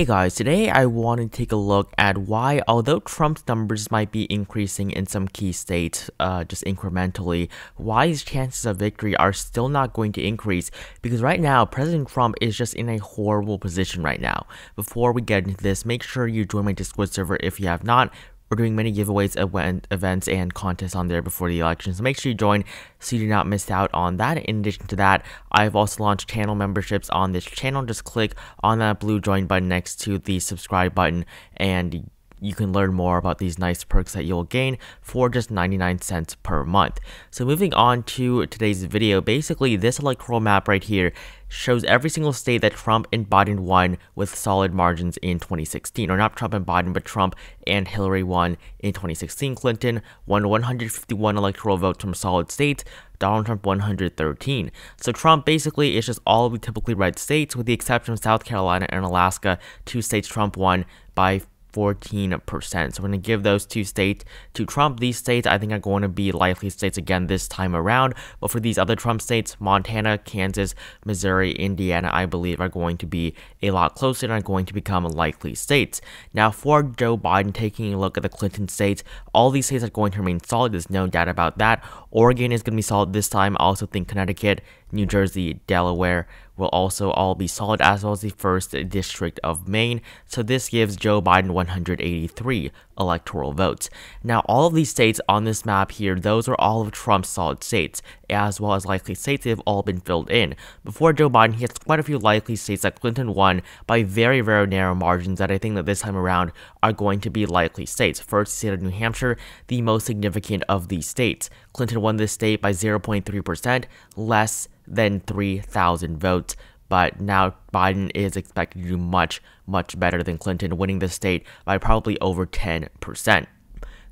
Hey guys, today I want to take a look at why, although Trump's numbers might be increasing in some key states uh, just incrementally, why his chances of victory are still not going to increase. Because right now, President Trump is just in a horrible position right now. Before we get into this, make sure you join my Discord server if you have not. We're doing many giveaways, event, events, and contests on there before the election, so make sure you join so you do not miss out on that. In addition to that, I've also launched channel memberships on this channel. Just click on that blue join button next to the subscribe button, and you can learn more about these nice perks that you'll gain for just 99 cents per month. So moving on to today's video, basically this electoral map right here shows every single state that Trump and Biden won with solid margins in 2016. Or not Trump and Biden, but Trump and Hillary won in 2016. Clinton won 151 electoral votes from solid states. Donald Trump 113. So Trump basically is just all of the typically red states with the exception of South Carolina and Alaska, two states Trump won by 14%. So we're going to give those two states to Trump. These states I think are going to be likely states again this time around. But for these other Trump states, Montana, Kansas, Missouri, Indiana, I believe are going to be a lot closer and are going to become likely states. Now for Joe Biden, taking a look at the Clinton states, all these states are going to remain solid. There's no doubt about that. Oregon is going to be solid this time. I also think Connecticut, New Jersey, Delaware will also all be solid as well as the 1st District of Maine, so this gives Joe Biden 183 electoral votes. Now, all of these states on this map here, those are all of Trump's solid states, as well as likely states they've all been filled in. Before Joe Biden, he has quite a few likely states that Clinton won by very, very narrow margins that I think that this time around are going to be likely states. First, state of New Hampshire, the most significant of these states. Clinton won this state by 0.3%, less than 3,000 votes. But now Biden is expected to do much, much better than Clinton, winning the state by probably over 10%.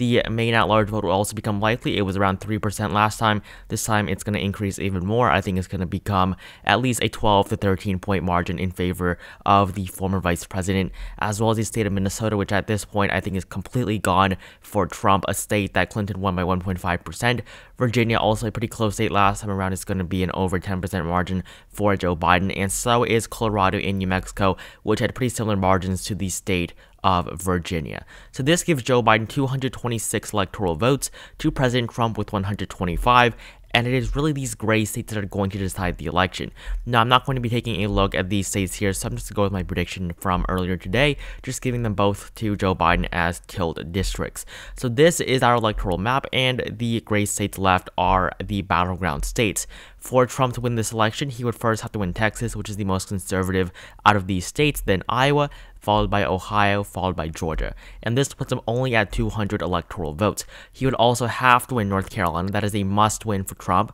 The Maine at large vote will also become likely. It was around 3% last time. This time it's going to increase even more. I think it's going to become at least a 12 to 13 point margin in favor of the former vice president, as well as the state of Minnesota, which at this point I think is completely gone for Trump, a state that Clinton won by 1.5%. Virginia, also a pretty close state last time around, is going to be an over 10% margin for Joe Biden, and so is Colorado and New Mexico, which had pretty similar margins to the state of Virginia. So this gives Joe Biden 226 electoral votes to President Trump with 125 and it is really these gray states that are going to decide the election. Now, I'm not going to be taking a look at these states here, so I'm just going to go with my prediction from earlier today, just giving them both to Joe Biden as killed districts. So this is our electoral map, and the gray states left are the battleground states. For Trump to win this election, he would first have to win Texas, which is the most conservative out of these states, then Iowa, followed by Ohio, followed by Georgia. And this puts him only at 200 electoral votes. He would also have to win North Carolina. That is a must win for Trump.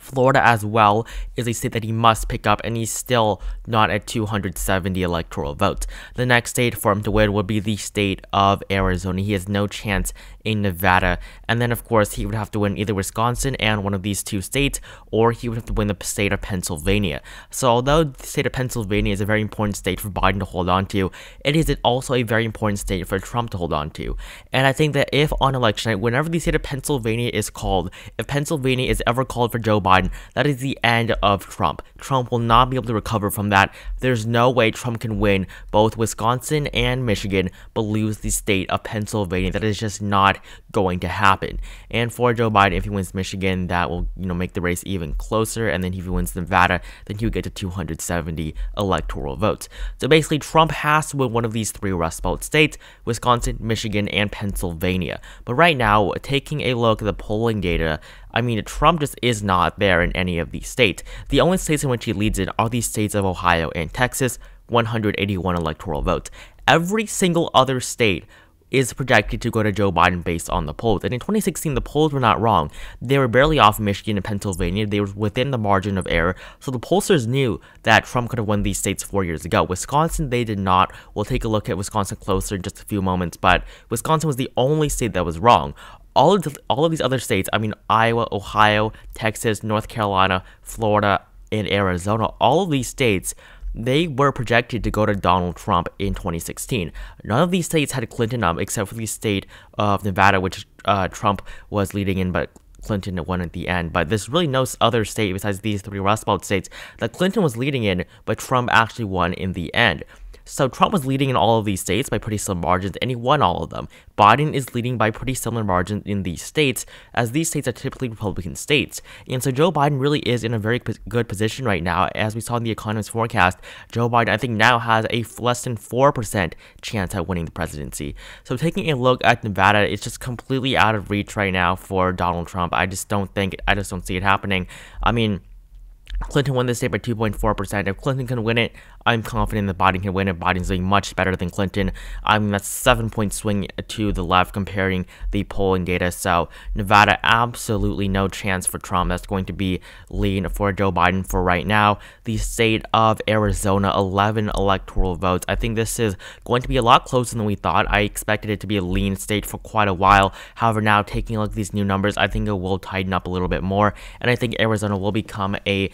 Florida as well is a state that he must pick up and he's still not at 270 electoral votes. The next state for him to win would be the state of Arizona. He has no chance in Nevada. And then of course he would have to win either Wisconsin and one of these two states or he would have to win the state of Pennsylvania. So although the state of Pennsylvania is a very important state for Biden to hold on to, it is also a very important state for Trump to hold on to. And I think that if on election night, whenever the state of Pennsylvania is called, if Pennsylvania is ever called for Joe Biden, Biden, that is the end of Trump. Trump will not be able to recover from that. There's no way Trump can win both Wisconsin and Michigan, but lose the state of Pennsylvania. That is just not going to happen. And for Joe Biden, if he wins Michigan, that will you know make the race even closer. And then if he wins Nevada, then he would get to 270 electoral votes. So basically, Trump has to win one of these three Rust Belt states: Wisconsin, Michigan, and Pennsylvania. But right now, taking a look at the polling data, I mean, Trump just is not there in any of these states. The only states in which he leads in are the states of Ohio and Texas, 181 electoral votes. Every single other state is projected to go to Joe Biden based on the polls. And in 2016, the polls were not wrong. They were barely off Michigan and Pennsylvania. They were within the margin of error. So the pollsters knew that Trump could have won these states four years ago. Wisconsin, they did not. We'll take a look at Wisconsin closer in just a few moments. But Wisconsin was the only state that was wrong all of, the, all of these other states, I mean, Iowa, Ohio, Texas, North Carolina, Florida, and Arizona, all of these states, they were projected to go to Donald Trump in 2016. None of these states had Clinton up except for the state of Nevada, which uh, Trump was leading in, but Clinton won at the end. But there's really no other state besides these three Rust Belt states that Clinton was leading in, but Trump actually won in the end. So Trump was leading in all of these states by pretty slim margins, and he won all of them. Biden is leading by pretty similar margins in these states, as these states are typically Republican states. And so Joe Biden really is in a very good position right now. As we saw in the Economist forecast, Joe Biden, I think, now has a less than 4% chance at winning the presidency. So taking a look at Nevada, it's just completely out of reach right now for Donald Trump. I just don't think, I just don't see it happening. I mean, Clinton won the state by 2.4%. If Clinton can win it, I'm confident that Biden can win and Biden's doing much better than Clinton. I mean, that's seven point swing to the left comparing the polling data. So Nevada, absolutely no chance for Trump. That's going to be lean for Joe Biden for right now. The state of Arizona, 11 electoral votes. I think this is going to be a lot closer than we thought. I expected it to be a lean state for quite a while. However, now taking a look at these new numbers, I think it will tighten up a little bit more. And I think Arizona will become a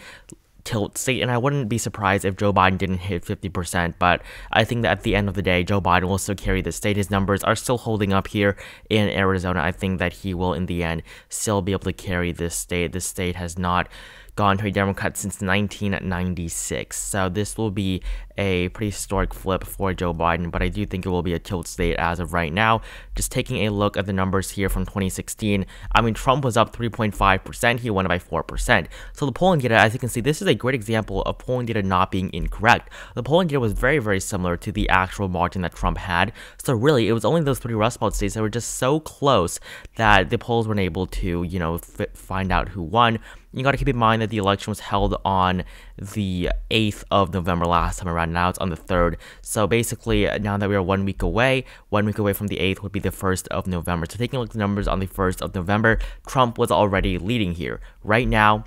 tilt state, and I wouldn't be surprised if Joe Biden didn't hit 50%, but I think that at the end of the day, Joe Biden will still carry the state. His numbers are still holding up here in Arizona. I think that he will, in the end, still be able to carry this state. This state has not gone to a Democrat since 1996. So this will be a pretty historic flip for Joe Biden, but I do think it will be a tilt state as of right now. Just taking a look at the numbers here from 2016, I mean, Trump was up 3.5%, he won by 4%. So the polling data, as you can see, this is a great example of polling data not being incorrect. The polling data was very, very similar to the actual margin that Trump had. So really, it was only those three Rust Belt states that were just so close that the polls weren't able to, you know, find out who won. You got to keep in mind that the election was held on the 8th of November last time around. Now it's on the 3rd. So basically, now that we are one week away, one week away from the 8th would be the 1st of November. So taking a look at the numbers on the 1st of November, Trump was already leading here. Right now,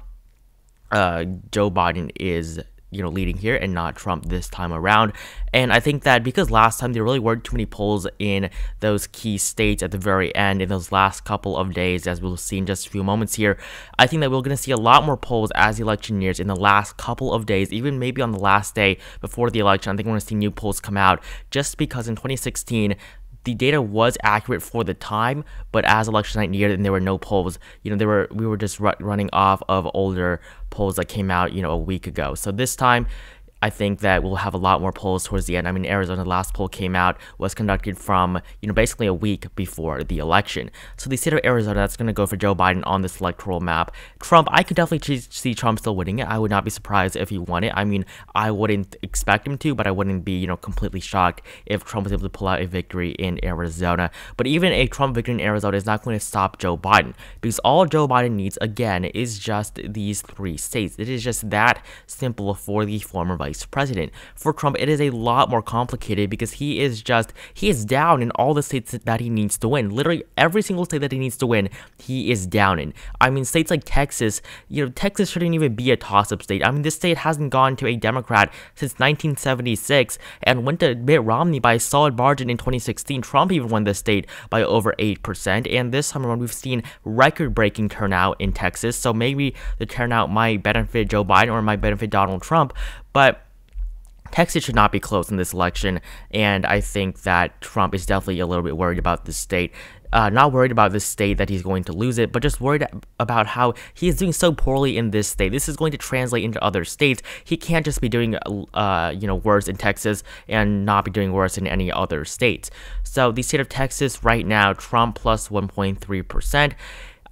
uh, Joe Biden is you know, leading here and not Trump this time around. And I think that because last time there really weren't too many polls in those key states at the very end in those last couple of days, as we'll see in just a few moments here, I think that we're going to see a lot more polls as the election nears in the last couple of days, even maybe on the last day before the election. I think we're going to see new polls come out just because in 2016, the data was accurate for the time, but as election night neared and there were no polls, you know, there were we were just running off of older polls that came out, you know, a week ago. So this time I think that we'll have a lot more polls towards the end. I mean, Arizona, last poll came out, was conducted from, you know, basically a week before the election. So the state of Arizona, that's going to go for Joe Biden on this electoral map. Trump, I could definitely see Trump still winning it. I would not be surprised if he won it. I mean, I wouldn't expect him to, but I wouldn't be, you know, completely shocked if Trump was able to pull out a victory in Arizona. But even a Trump victory in Arizona is not going to stop Joe Biden because all Joe Biden needs, again, is just these three states. It is just that simple for the former vice vice president. For Trump, it is a lot more complicated because he is just, he is down in all the states that he needs to win. Literally every single state that he needs to win, he is down in. I mean, states like Texas, you know, Texas shouldn't even be a toss up state. I mean, this state hasn't gone to a Democrat since 1976 and went to Mitt Romney by a solid margin in 2016. Trump even won the state by over 8%. And this time around, we've seen record breaking turnout in Texas. So maybe the turnout might benefit Joe Biden or might benefit Donald Trump. But Texas should not be close in this election, and I think that Trump is definitely a little bit worried about this state. Uh, not worried about this state that he's going to lose it, but just worried about how he is doing so poorly in this state. This is going to translate into other states. He can't just be doing, uh, you know, worse in Texas and not be doing worse in any other states. So the state of Texas right now, Trump plus 1.3 percent.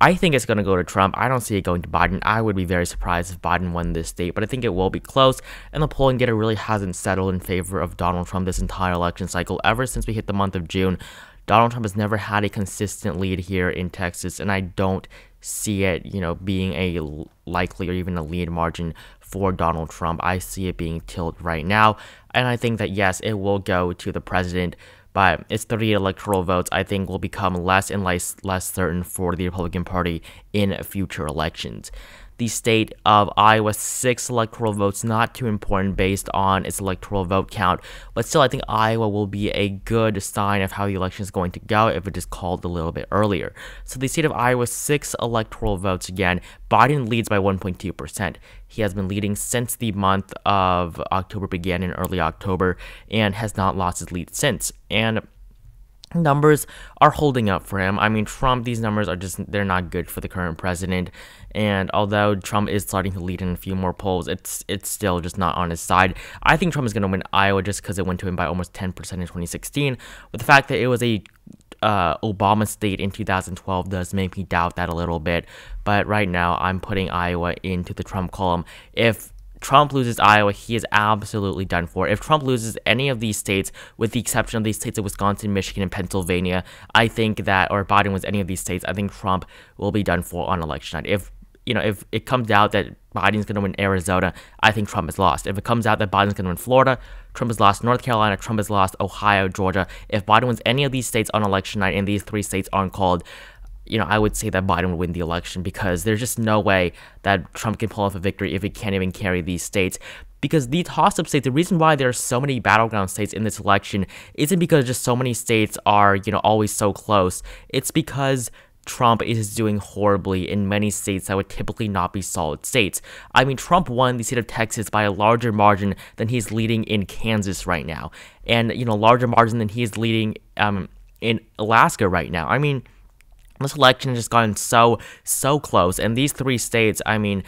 I think it's going to go to Trump. I don't see it going to Biden. I would be very surprised if Biden won this state, but I think it will be close. And the polling data really hasn't settled in favor of Donald Trump this entire election cycle ever since we hit the month of June. Donald Trump has never had a consistent lead here in Texas, and I don't see it, you know, being a likely or even a lead margin for Donald Trump. I see it being tilted right now, and I think that yes, it will go to the president but its 30 electoral votes I think will become less and less less certain for the Republican Party in future elections the state of Iowa six electoral votes, not too important based on its electoral vote count, but still, I think Iowa will be a good sign of how the election is going to go if it is called a little bit earlier. So, the state of Iowa six electoral votes again. Biden leads by 1.2%. He has been leading since the month of October began in early October and has not lost his lead since. And numbers are holding up for him. I mean, Trump, these numbers are just, they're not good for the current president. And although Trump is starting to lead in a few more polls, it's it's still just not on his side. I think Trump is going to win Iowa just because it went to him by almost 10% in 2016. But the fact that it was a uh, Obama state in 2012 does make me doubt that a little bit. But right now, I'm putting Iowa into the Trump column. If Trump loses Iowa, he is absolutely done for. If Trump loses any of these states, with the exception of these states of Wisconsin, Michigan, and Pennsylvania, I think that, or Biden wins any of these states, I think Trump will be done for on election night. If you know, if it comes out that Biden's going to win Arizona, I think Trump is lost. If it comes out that Biden's going to win Florida, Trump has lost North Carolina, Trump has lost Ohio, Georgia. If Biden wins any of these states on election night and these three states aren't called, you know, I would say that Biden would win the election because there's just no way that Trump can pull off a victory if he can't even carry these states. Because the toss up states, the reason why there are so many battleground states in this election isn't because just so many states are, you know, always so close. It's because Trump is doing horribly in many states that would typically not be solid states. I mean, Trump won the state of Texas by a larger margin than he's leading in Kansas right now, and you know, larger margin than he's leading um, in Alaska right now. I mean, this election has just gotten so, so close. And these three states, I mean,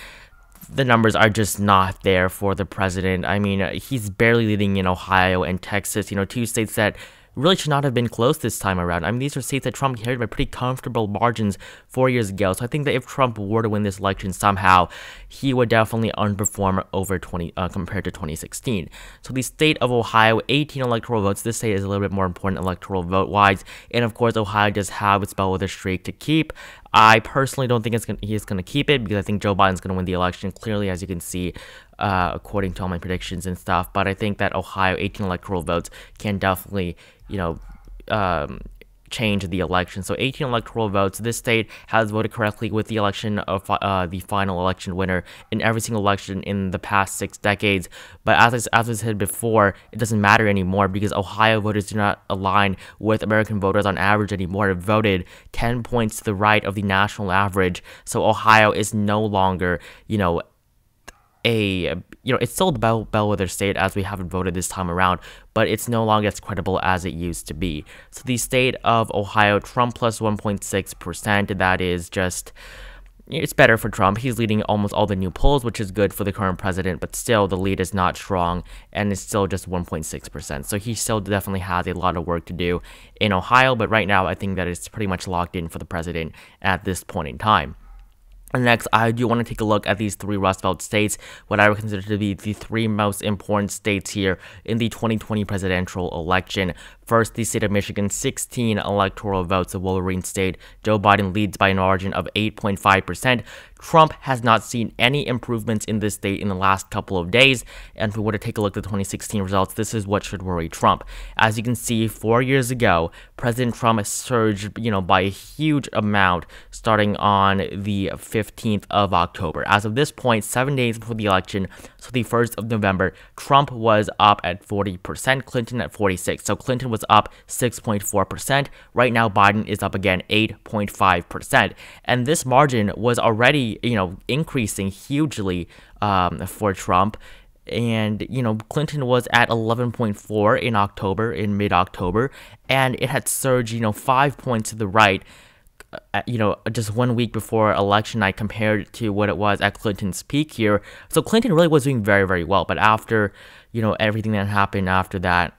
the numbers are just not there for the president. I mean, he's barely leading in Ohio and Texas, you know, two states that really should not have been close this time around. I mean, these are states that Trump carried by pretty comfortable margins four years ago. So I think that if Trump were to win this election somehow, he would definitely underperform over 20 uh, compared to 2016. So the state of Ohio, 18 electoral votes. This state is a little bit more important electoral vote wise, and of course, Ohio does have its bellwether streak to keep. I personally don't think it's gonna, he's going to keep it because I think Joe Biden's going to win the election. Clearly, as you can see, uh, according to all my predictions and stuff. But I think that Ohio 18 electoral votes can definitely, you know, um, change the election. So 18 electoral votes. This state has voted correctly with the election of uh, the final election winner in every single election in the past six decades. But as I, as I said before, it doesn't matter anymore because Ohio voters do not align with American voters on average anymore. It voted 10 points to the right of the national average. So Ohio is no longer, you know, a you know it's still the bell- bellwether state as we haven't voted this time around, but it's no longer as credible as it used to be. So the state of Ohio, Trump plus 1.6 percent. That is just it's better for Trump. He's leading almost all the new polls, which is good for the current president, but still the lead is not strong and it's still just 1.6%. So he still definitely has a lot of work to do in Ohio, but right now I think that it's pretty much locked in for the president at this point in time. Next, I do want to take a look at these three Rust Belt states, what I would consider to be the three most important states here in the 2020 presidential election. First, the state of Michigan, 16 electoral votes, a Wolverine state. Joe Biden leads by a margin of 8.5%. Trump has not seen any improvements in this state in the last couple of days. And if we were to take a look at the 2016 results, this is what should worry Trump. As you can see, four years ago, President Trump surged, you know, by a huge amount starting on the 15th of October. As of this point, seven days before the election, so the 1st of November, Trump was up at 40%, Clinton at 46. So Clinton was up 6.4%. Right now, Biden is up again 8.5%. And this margin was already you know, increasing hugely um, for Trump. And, you know, Clinton was at 11.4 in October, in mid October, and it had surged, you know, five points to the right, uh, you know, just one week before election night compared to what it was at Clinton's peak here. So Clinton really was doing very, very well. But after, you know, everything that happened after that,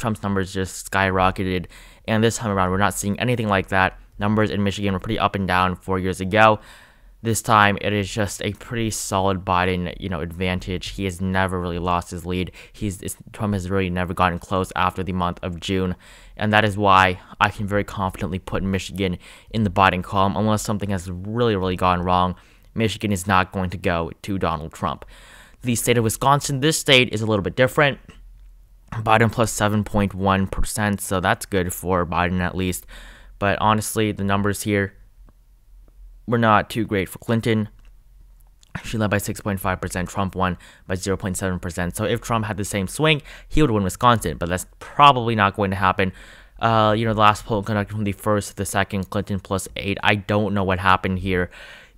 Trump's numbers just skyrocketed. And this time around, we're not seeing anything like that. Numbers in Michigan were pretty up and down four years ago. This time, it is just a pretty solid Biden, you know, advantage. He has never really lost his lead. He's Trump has really never gotten close after the month of June, and that is why I can very confidently put Michigan in the Biden column. Unless something has really, really gone wrong, Michigan is not going to go to Donald Trump. The state of Wisconsin, this state is a little bit different. Biden plus 7.1, so that's good for Biden at least. But honestly, the numbers here were not too great for Clinton. She led by 6.5%. Trump won by 0.7%. So if Trump had the same swing, he would win Wisconsin, but that's probably not going to happen. Uh, you know, the last poll conducted from the first to the second, Clinton plus eight. I don't know what happened here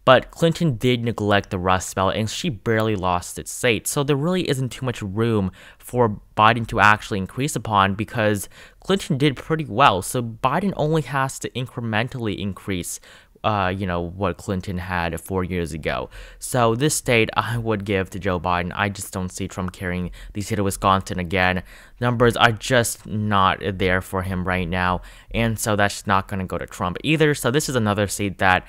but Clinton did neglect the Rust Belt and she barely lost its state. So there really isn't too much room for Biden to actually increase upon because Clinton did pretty well. So Biden only has to incrementally increase uh, you know, what Clinton had four years ago. So this state I would give to Joe Biden. I just don't see Trump carrying the state of Wisconsin again. Numbers are just not there for him right now, and so that's not going to go to Trump either. So this is another state that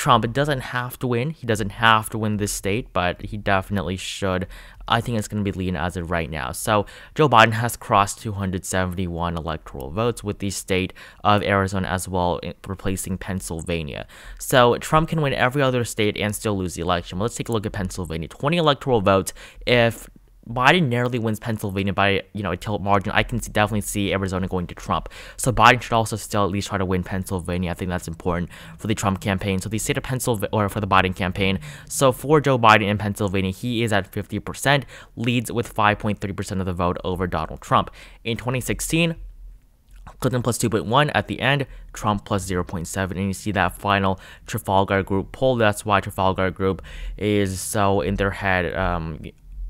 Trump doesn't have to win. He doesn't have to win this state, but he definitely should. I think it's going to be lean as of right now. So Joe Biden has crossed 271 electoral votes with the state of Arizona as well, replacing Pennsylvania. So Trump can win every other state and still lose the election. Well, let's take a look at Pennsylvania. 20 electoral votes if Biden narrowly wins Pennsylvania by you know a tilt margin, I can definitely see Arizona going to Trump. So Biden should also still at least try to win Pennsylvania. I think that's important for the Trump campaign. So the state of Pennsylvania or for the Biden campaign. So for Joe Biden in Pennsylvania, he is at 50%, leads with 5.3% of the vote over Donald Trump. In 2016, Clinton plus 2.1 at the end, Trump plus 0.7. And you see that final Trafalgar Group poll. That's why Trafalgar Group is so in their head. Um,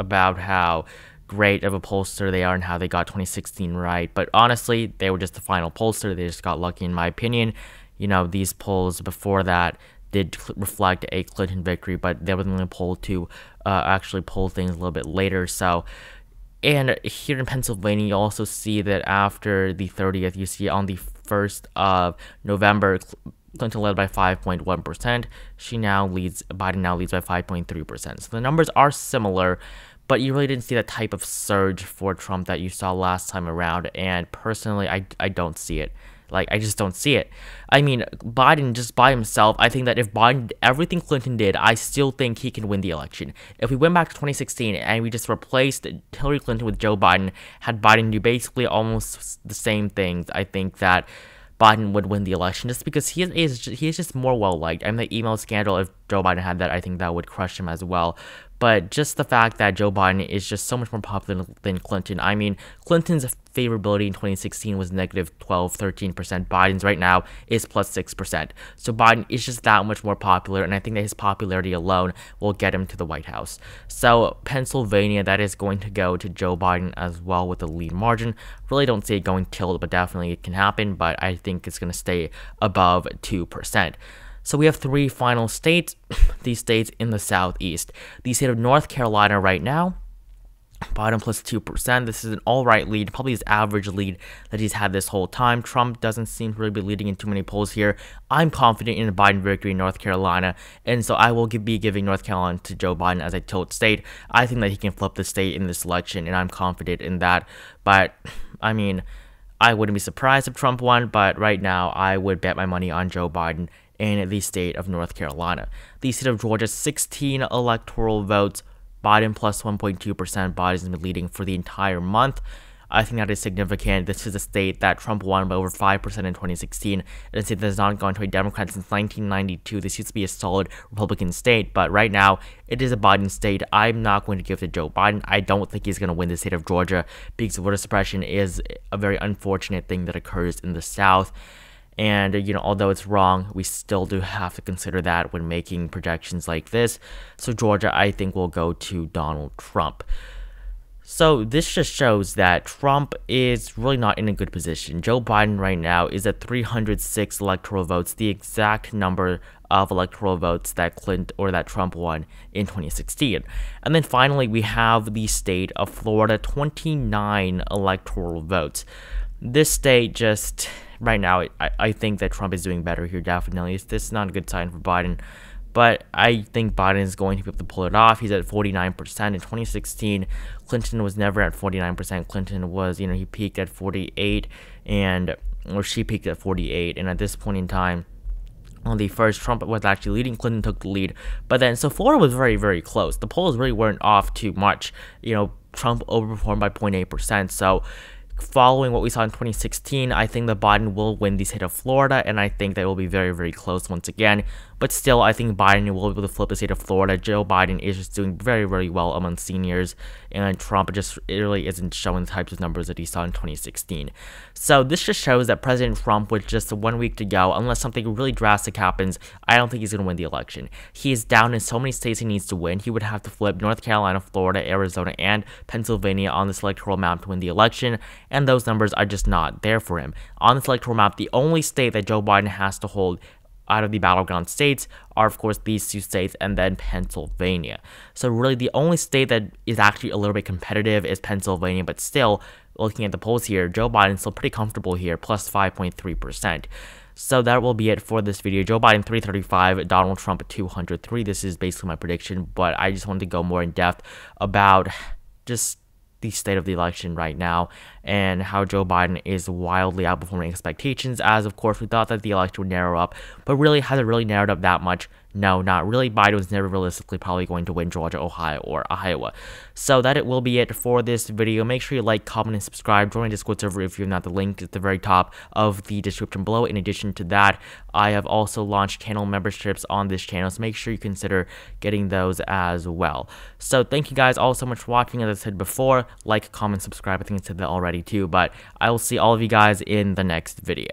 about how great of a pollster they are and how they got 2016 right. But honestly, they were just the final pollster. They just got lucky, in my opinion. You know, these polls before that did reflect a Clinton victory, but they were the only poll to uh, actually poll things a little bit later. So, and here in Pennsylvania, you also see that after the 30th, you see on the 1st of November, Clinton led by 5.1%. She now leads, Biden now leads by 5.3%. So the numbers are similar, but you really didn't see that type of surge for Trump that you saw last time around. And personally, I, I don't see it. Like, I just don't see it. I mean, Biden just by himself, I think that if Biden did everything Clinton did, I still think he can win the election. If we went back to 2016 and we just replaced Hillary Clinton with Joe Biden, had Biden do basically almost the same things, I think that Biden would win the election just because he is he is just more well liked. I mean, the email scandal, if Joe Biden had that, I think that would crush him as well. But just the fact that Joe Biden is just so much more popular than Clinton. I mean, Clinton's favorability in 2016 was negative 12, 13%. Biden's right now is plus 6%. So Biden is just that much more popular, and I think that his popularity alone will get him to the White House. So Pennsylvania, that is going to go to Joe Biden as well with a lead margin. Really don't see it going tilt, but definitely it can happen, but I think it's going to stay above 2%. So we have three final states, these states in the southeast. The state of North Carolina right now, Biden plus 2%. This is an alright lead, probably his average lead that he's had this whole time. Trump doesn't seem to really be leading in too many polls here. I'm confident in a Biden victory in North Carolina, and so I will be giving North Carolina to Joe Biden as a tilt state. I think that he can flip the state in this election, and I'm confident in that. But, I mean, I wouldn't be surprised if Trump won, but right now I would bet my money on Joe Biden in the state of North Carolina. The state of Georgia, 16 electoral votes. Biden plus 1.2%. Biden's been leading for the entire month. I think that is significant. This is a state that Trump won by over 5% in 2016, and a state that has not gone to a Democrat since 1992. This used to be a solid Republican state, but right now it is a Biden state. I'm not going to give it to Joe Biden. I don't think he's going to win the state of Georgia because voter suppression is a very unfortunate thing that occurs in the South. And, you know, although it's wrong, we still do have to consider that when making projections like this. So, Georgia, I think, will go to Donald Trump. So, this just shows that Trump is really not in a good position. Joe Biden right now is at 306 electoral votes, the exact number of electoral votes that Clinton or that Trump won in 2016. And then finally, we have the state of Florida, 29 electoral votes. This state just right now, I, I think that Trump is doing better here, definitely. It's, this is not a good sign for Biden. But I think Biden is going to be able to pull it off. He's at 49%. In 2016, Clinton was never at 49%. Clinton was, you know, he peaked at 48 and, or she peaked at 48. And at this point in time, on the first, Trump was actually leading. Clinton took the lead. But then, so Florida was very, very close. The polls really weren't off too much. You know, Trump overperformed by 0.8%. So, following what we saw in 2016, I think that Biden will win the state of Florida, and I think they will be very, very close once again. But still, I think Biden will be able to flip the state of Florida. Joe Biden is just doing very, very well among seniors, and Trump just really isn't showing the types of numbers that he saw in 2016. So this just shows that President Trump, with just one week to go, unless something really drastic happens, I don't think he's going to win the election. He is down in so many states he needs to win. He would have to flip North Carolina, Florida, Arizona, and Pennsylvania on this electoral map to win the election, and those numbers are just not there for him. On this electoral map, the only state that Joe Biden has to hold out of the battleground states are, of course, these two states and then Pennsylvania. So, really, the only state that is actually a little bit competitive is Pennsylvania, but still, looking at the polls here, Joe Biden's still pretty comfortable here, plus 5.3%. So that will be it for this video. Joe Biden 335, Donald Trump 203. This is basically my prediction, but I just wanted to go more in depth about just the state of the election right now and how Joe Biden is wildly outperforming expectations. As of course, we thought that the election would narrow up, but really hasn't really narrowed up that much. No, not really. Biden was never realistically probably going to win Georgia, Ohio, or Iowa. So that it will be it for this video. Make sure you like, comment, and subscribe. Join my Discord server if you're not. The link at the very top of the description below. In addition to that, I have also launched channel memberships on this channel, so make sure you consider getting those as well. So thank you guys all so much for watching. As I said before, like, comment, subscribe. I think I said that already too, but I will see all of you guys in the next video.